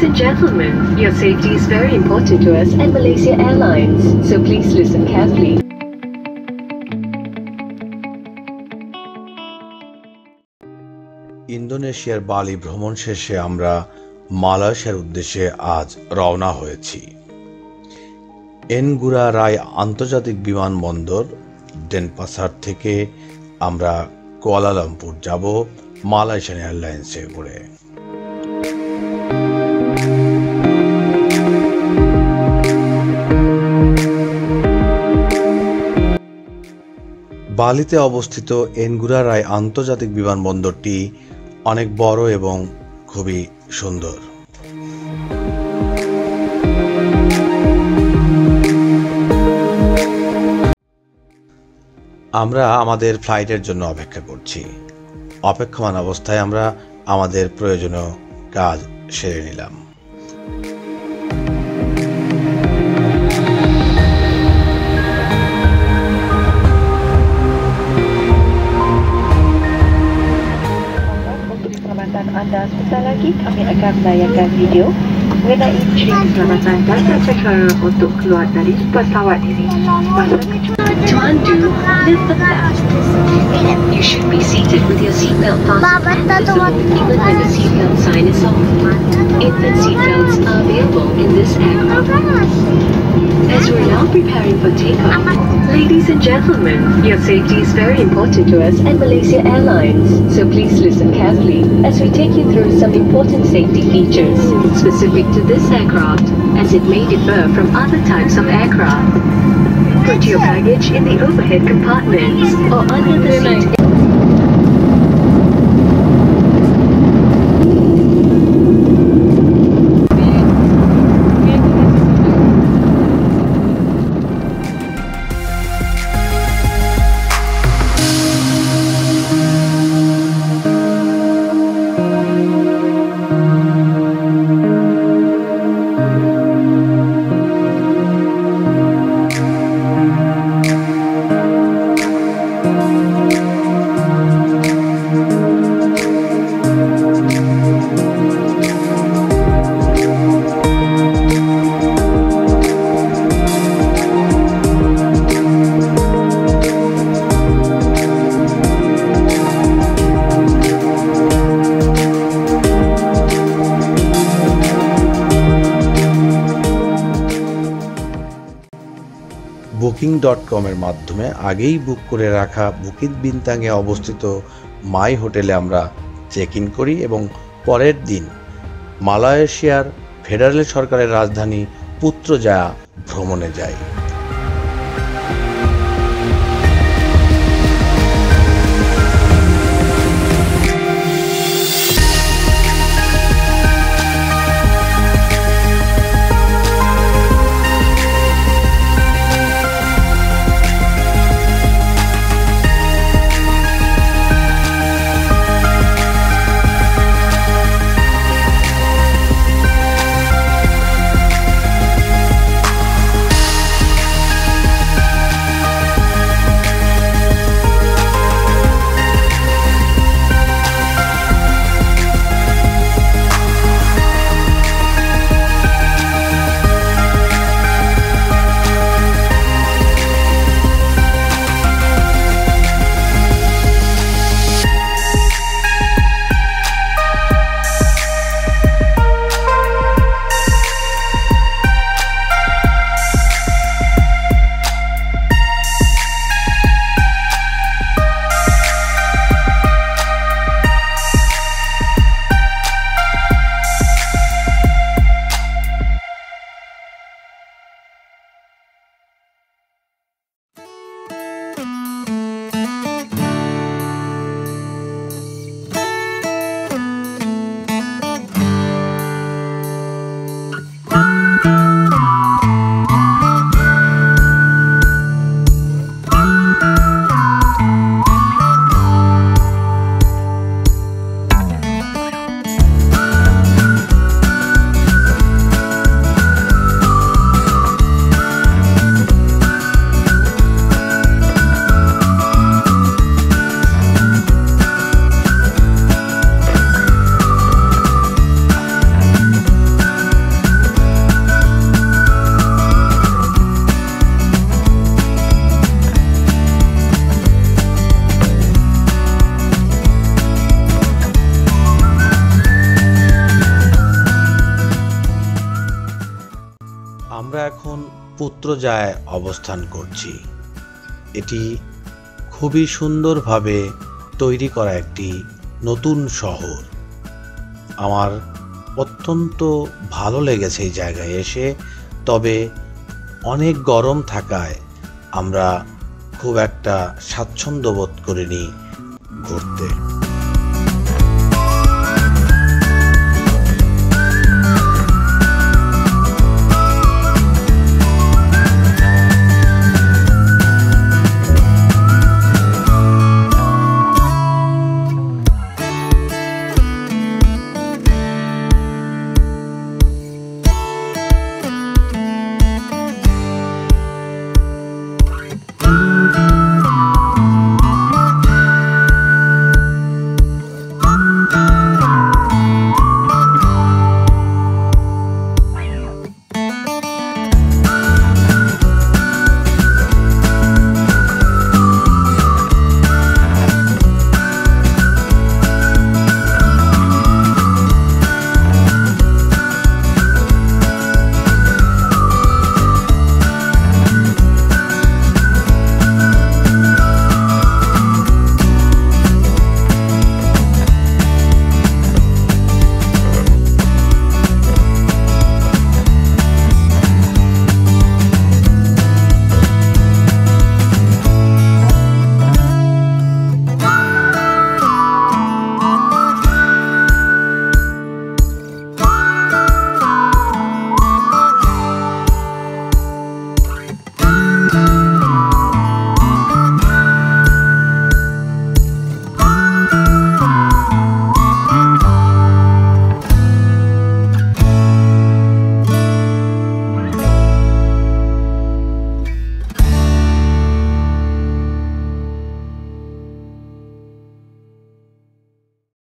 Ladies and gentlemen, your safety is very important to us at Malaysia Airlines, so please listen carefully. ইন্দোনেশিয়ার বালি ভ্রমণ শেষে আমরা মালয়েশিয়ার উদ্দেশ্যে আজ রওনা হয়েছি এনগুরা রায় আন্তর্জাতিক বিমানবন্দর ডেনপাসার থেকে আমরা কুয়ালালামপুর যাব মালয়েশিয়ান এয়ারলাইন্সে করে বালিতে অবস্থিত এনগুরা রায় আন্তর্জাতিক বিমানবন্দরটি অনেক বড় এবং খুবই সুন্দর। আমরা আমাদের ফ্লাইটের জন্য অপেক্ষা করছি। অপেক্ষমান অবস্থায় আমরা আমাদের প্রয়োজনীয় কাজ সেরে নিলাম। Anda, sebentar lagi kami akan menayangkan video mengenai ciri keselamatan dan tata cara untuk keluar dari pesawat ini. Masa To undo, lift the flap. You should be seated with your seatbelt fastened and visible even when the seatbelt sign is off. Infant seatbelts are available in this aircraft. As we're now preparing for takeoff, ladies and gentlemen, your safety is very important to us at Malaysia Airlines, so please listen carefully as we take you through some important safety features specific to this aircraft, as it may differ from other types of aircraft. Put your baggage in the overhead compartments or under the seat. Booking dot কমের মাধ্যমে আগেই বুক করে রাখা Bukit বিনতাঙে অবস্থিত মাই হোটেলে আমরা check in করি এবং পরের দিন মালয়েশিয়ার ফেডারেল সরকারের রাজধানী পুত্রজায়া ভ্রমণে যাই। পুত্রজায় অবস্থান করছি। এটি খুবই সুন্দরভাবে তৈরি করা একটি নতুন শহর। আমার অত্যন্ত ভালো লেগেছে এই জায়গায় এসে, তবে অনেক গরম থাকায় আমরা খুব একটা স্বাচ্ছন্দ্য বোধ করিনি ঘুরতে।